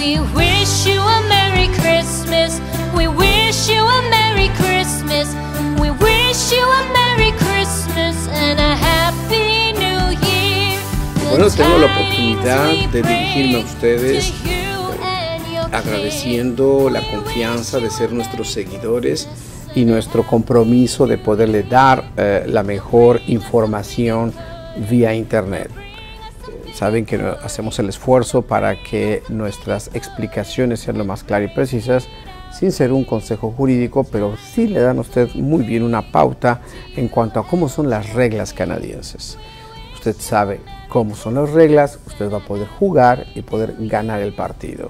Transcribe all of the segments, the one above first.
We wish you a Merry Christmas. We wish you a Merry Christmas. We wish you a Merry Christmas and a Happy New Year. Bueno, tengo la oportunidad de dirigirme a ustedes agradeciendo la confianza de ser nuestros seguidores y nuestro compromiso de poderle dar eh, la mejor información vía internet. Saben que hacemos el esfuerzo para que nuestras explicaciones sean lo más claras y precisas, sin ser un consejo jurídico, pero sí le dan a usted muy bien una pauta en cuanto a cómo son las reglas canadienses. Usted sabe cómo son las reglas, usted va a poder jugar y poder ganar el partido.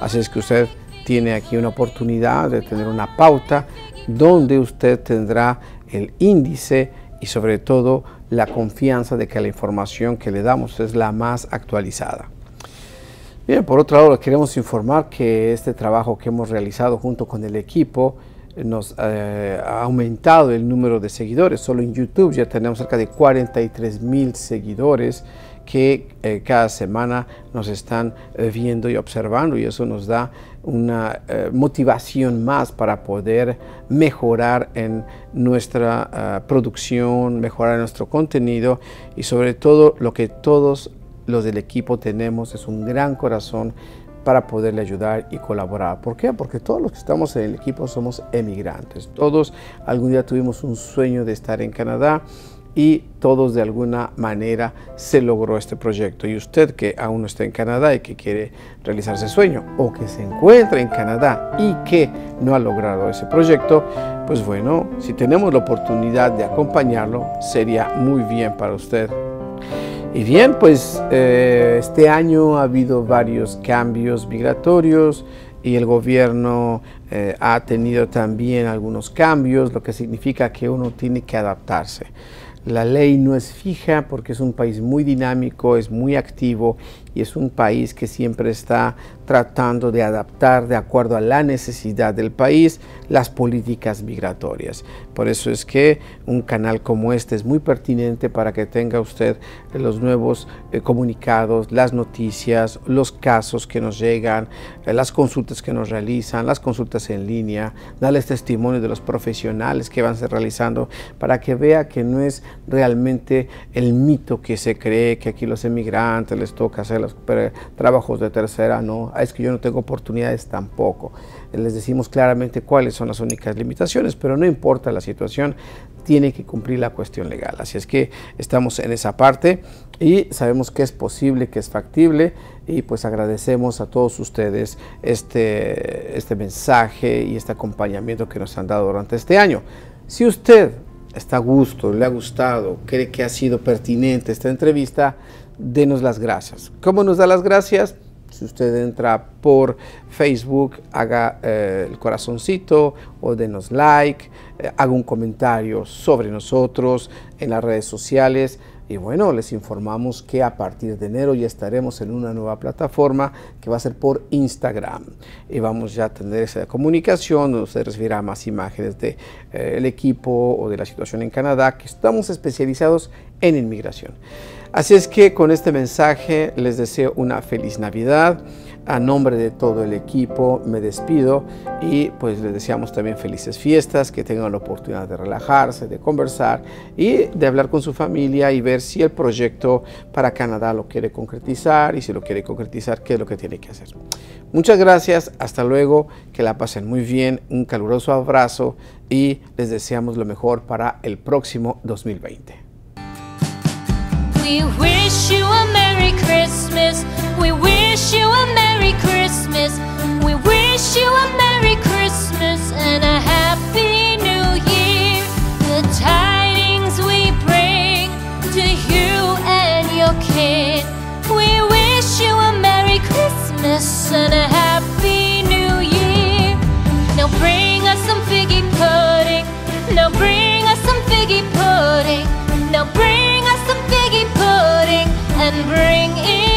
Así es que usted tiene aquí una oportunidad de tener una pauta donde usted tendrá el índice y sobre todo la confianza de que la información que le damos es la más actualizada. Bien, por otro lado, queremos informar que este trabajo que hemos realizado junto con el equipo nos eh, ha aumentado el número de seguidores. Solo en YouTube ya tenemos cerca de 43 mil seguidores que eh, cada semana nos están eh, viendo y observando y eso nos da una eh, motivación más para poder mejorar en nuestra producción, mejorar nuestro contenido y sobre todo lo que todos los del equipo tenemos es un gran corazón para poderle ayudar y colaborar. ¿Por qué? Porque todos los que estamos en el equipo somos emigrantes. Todos algún día tuvimos un sueño de estar en Canadá y todos de alguna manera se logró este proyecto. Y usted que aún no está en Canadá y que quiere realizar ese sueño o que se encuentra en Canadá y que no ha logrado ese proyecto, pues bueno, si tenemos la oportunidad de acompañarlo, sería muy bien para usted. Y bien, pues eh, este año ha habido varios cambios migratorios y el gobierno eh, ha tenido también algunos cambios, lo que significa que uno tiene que adaptarse. La ley no es fija porque es un país muy dinámico, es muy activo y es un país que siempre está tratando de adaptar de acuerdo a la necesidad del país las políticas migratorias. Por eso es que un canal como este es muy pertinente para que tenga usted los nuevos eh, comunicados, las noticias, los casos que nos llegan, eh, las consultas que nos realizan, las consultas en línea, darles testimonio de los profesionales que van a realizando para que vea que no es realmente el mito que se cree que aquí los emigrantes les toca hacer trabajos de tercera, no, es que yo no tengo oportunidades tampoco. Les decimos claramente cuáles son las únicas limitaciones, pero no importa la situación, tiene que cumplir la cuestión legal. Así es que estamos en esa parte y sabemos que es posible, que es factible y pues agradecemos a todos ustedes este, este mensaje y este acompañamiento que nos han dado durante este año. Si usted está a gusto, le ha gustado, cree que ha sido pertinente esta entrevista, denos las gracias. ¿Cómo nos da las gracias? Si usted entra por Facebook, haga eh, el corazoncito o denos like, eh, haga un comentario sobre nosotros en las redes sociales. Y bueno, les informamos que a partir de enero ya estaremos en una nueva plataforma que va a ser por Instagram. Y vamos ya a tener esa comunicación donde usted recibirá más imágenes del de, eh, equipo o de la situación en Canadá, que estamos especializados en inmigración. Así es que con este mensaje les deseo una feliz Navidad. A nombre de todo el equipo me despido y pues les deseamos también felices fiestas, que tengan la oportunidad de relajarse, de conversar y de hablar con su familia y ver si el proyecto para Canadá lo quiere concretizar y si lo quiere concretizar, qué es lo que tiene que hacer. Muchas gracias, hasta luego, que la pasen muy bien, un caluroso abrazo y les deseamos lo mejor para el próximo 2020. We wish you a Merry Christmas. We wish you a Merry Christmas. We wish you a Merry Christmas and a Happy New Year. The tidings we bring to you and your kid. We wish you a Merry Christmas and a Happy New Year. Now bring us some figgy pudding. Now bring us some figgy pudding. Now bring and bring in